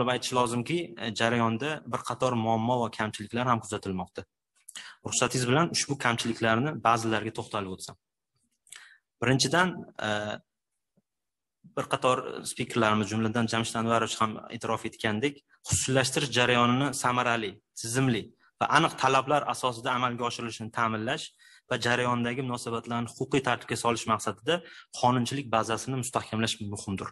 qilib aytish lozimki e, jarayonda bir qator muammo va kamchiliklar ham kuzatilmoqda. Ruxsatingiz bilan ushbu kamchiliklarni ba'zilariga to'xtalib o'tsam. Birinchidan e, bir qator spikerlarimiz jumladan jamshid anvarovich ham e'tirof etgandek xususiylashtirish jarayonini samarali tizimli va aniq talablar asosida amalga oshirilishini ta'minlash va jarayondagi munosabatlarni huquqiy tartibga solish maqsadida qonunchilik bazasini mustahkamlash muhimdir.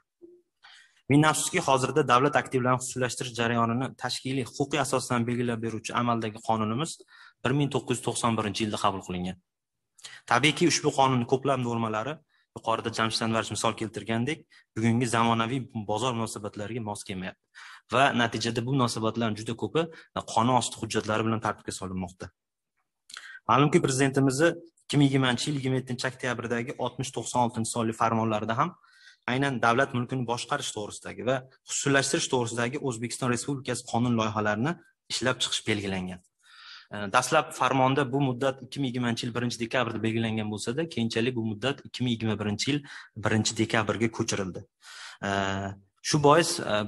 Men afsuski hozirda davlat aktivlarini xususiylashtirish jarayonini tashkiliy huquqiy asosdan belgilab beruvchi amaldagi qonunimiz bir ming to'qqiz yuz to'qson birinchi yilda qabul qilingan. Tabiiyki ushbu qonunni ko'plab normalari yuqorida jamshid anvarovich misol keltirgandek bugungi zamonaviy bozor munosabatlariga mos kelmayapti. Va natijada bu munosabatlarni juda ko'pi e, qonun osti hujjatlari bilan tartibga solinmoqda. Ma'lumki prezidentimizni ikki ming yigirmanchi yil yigirma yettinchi oktyabrdagi oltmish to'qson oltinchi sonli farmonlarida ham aynan davlat mulkini boshqarish to'g'risidagi va xususiylashtirish to'g'risidagi o'zbekiston respublikasi qonun loyihalarini ishlab chiqish belgilangan. Dastlab farmonda bu muddat ikki ming yigirmanchi yil birinchi dekabrda belgilangan bo'lsada keyinchalik bu muddat ikki ming yigirma birinchi yil birinchi dekabrga ko'chirildi. Shu bois e,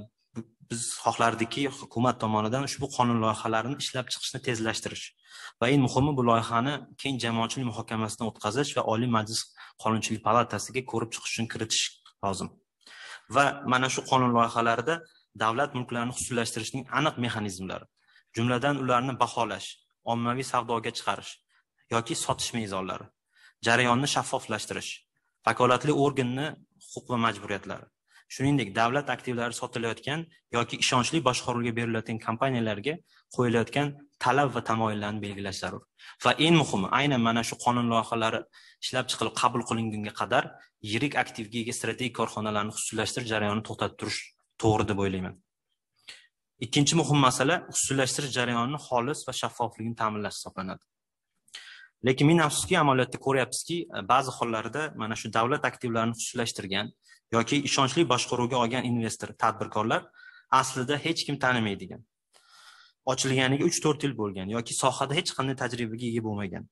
biz xohlardikki hukumat tomonidan ushbu qonun loyihalarini ishlab chiqishni tezlashtirish va eng muhimi bu loyihani keng jamoatchilik muhokamasidan o'tkazish va oliy majlis qonunchilik palatasiga ko'rib chiqish uchun kiritish lozim. Va mana shu qonun loyihalarida davlat mulklarini xususiylashtirishning aniq mexanizmlari jumladan ularni baholash ommaviy savdoga chiqarish yoki sotish mezonlari jarayonni shaffoflashtirish vakolatli organni huquq va majburiyatlari shuningdek davlat aktivlari sotilayotgan yoki ishonchli boshqaruvga berilayotgan kompaniyalarga qo'yilayotgan talab va tamoyillarni belgilash zarur. Va eng muhimi aynan mana shu qonun loyihalari ishlab chiqilib qabul qilingunga qadar yirik aktivga ega strategik korxonalarni xususiylashtirish jarayonini to'xtatib turish to'g'ri deb o'ylayman. Ikkinchi muhim masala xususiylashtirish jarayonini xolis va shaffofligini ta'minlash hisoblanadi. Lekin ming afsuski amaliyotda ko'ryapmizki e, ba'zi hollarda mana shu davlat aktivlarini xususiylashtirgan yoki ishonchli boshqaruvga olgan investor tadbirkorlar aslida hech kim tanimaydigan ochilganiga uch to'rt yil bo'lgan yoki sohada hech qanday tajribaga ega bo'lmagan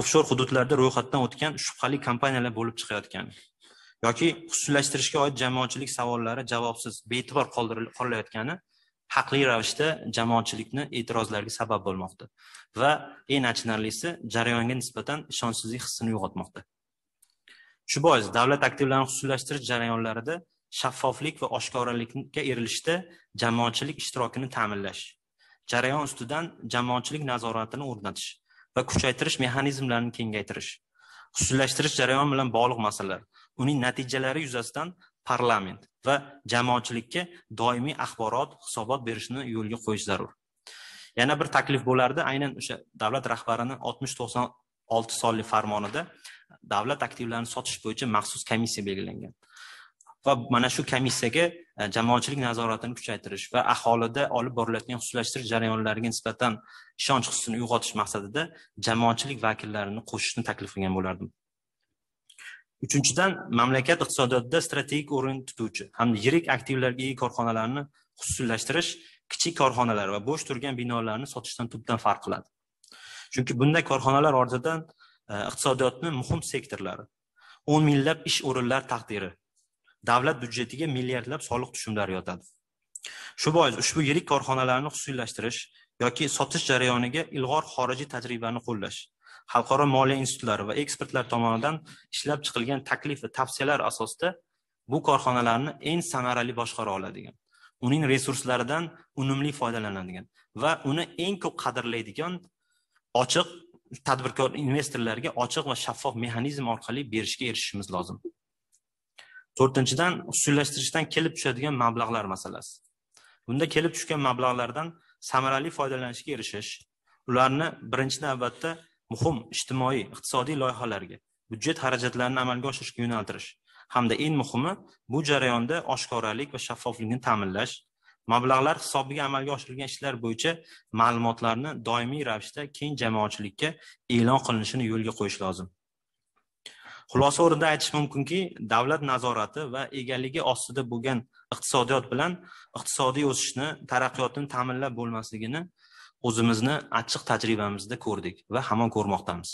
ofshor hududlarda ro'yxatdan o'tgan shubhali kompaniyalar bo'lib chiqayotgan yoki xususiylashtirishga oid jamoatchilik savollari javobsiz bee'tibor qoldirayotgani haqli ravishda jamoatchilikni e'tirozlariga sabab bo'lmoqda va eng achinarlisi jarayonga nisbatan ishonchsizlik hissini uyg'otmoqda. Shu bois davlat aktivlarini xususiylashtirish jarayonlarida shaffoflik va oshkoralikka erilishda jamoatchilik ishtirokini ta'minlash jarayon ustidan jamoatchilik nazoratini o'rnatish va kuchaytirish mexanizmlarini kengaytirish xususiylashtirish jarayoni bilan bog'liq masalalar uning natijalari yuzasidan parlament va jamoatchilikka doimiy axborot hisobot berishni yo'lga qo'yish zarur. Yana bir taklif bo'lardi. Aynan o'sha davlat rahbarini oltmish to'qson olti sonli farmonida davlat aktivlarini sotish bo'yicha maxsus komissiya belgilangan va mana shu komissiyaga e, jamoatchilik nazoratini kuchaytirish va aholida olib borilayotgan xususiylashtirish jarayonlariga nisbatan ishonch hissini uyg'otish maqsadida jamoatchilik vakillarini qo'shishni taklif qilgan bo'lardim. Uchinchidan mamlakat iqtisodiyotida strategik o'rin tutuvchi hamda yirik aktivlarga ega korxonalarni xususiylashtirish kichik korxonalar va bo'sh turgan binolarni sotishdan tubdan farq qiladi. Chunki bunday korxonalar ortidan e, iqtisodiyotni muhim sektorlari o'n minglab ish o'rinlar taqdiri davlat byudjetiga milliardlab soliq tushumlari yotadi. Shu bois ushbu yirik korxonalarni xususiylashtirish yoki sotish jarayoniga ilg'or xorijiy tajribani qo'llash xalqaro moliya institutlari va ekspertlar tomonidan ishlab chiqilgan taklif va tavsiyalar asosida bu korxonalarni eng samarali boshqara oladigan uning resurslaridan unumli foydalanadigan va uni eng ko'p qadrlaydigan ochiq tadbirkor investorlarga ochiq va shaffof mexanizm orqali berishga erishishimiz lozim. To'rtinchidan xususiylashtirishdan kelib tushadigan mablag'lar masalasi. Bunda kelib tushgan mablag'lardan samarali foydalanishga erishish ularni birinchi navbatda muhim ijtimoiy iqtisodiy loyihalarga byudjet xarajatlarini amalga oshirishga yo'naltirish hamda eng muhimi bu jarayonda oshkoralik va shaffoflikni ta'minlash mablag'lar hisobiga amalga oshirilgan ishlar bo'yicha ma'lumotlarni doimiy ravishda keng jamoatchilikka e'lon qilinishini yo'lga qo'yish lozim. Xulosa o'rnida aytish mumkinki davlat nazorati va egaligi ostida bo'lgan iqtisodiyot bilan iqtisodiy o'sishni taraqqiyotni ta'minlab bo'lmasligini o'zimizni achchiq tajribamizda ko'rdik va hamon ko'rmoqdamiz.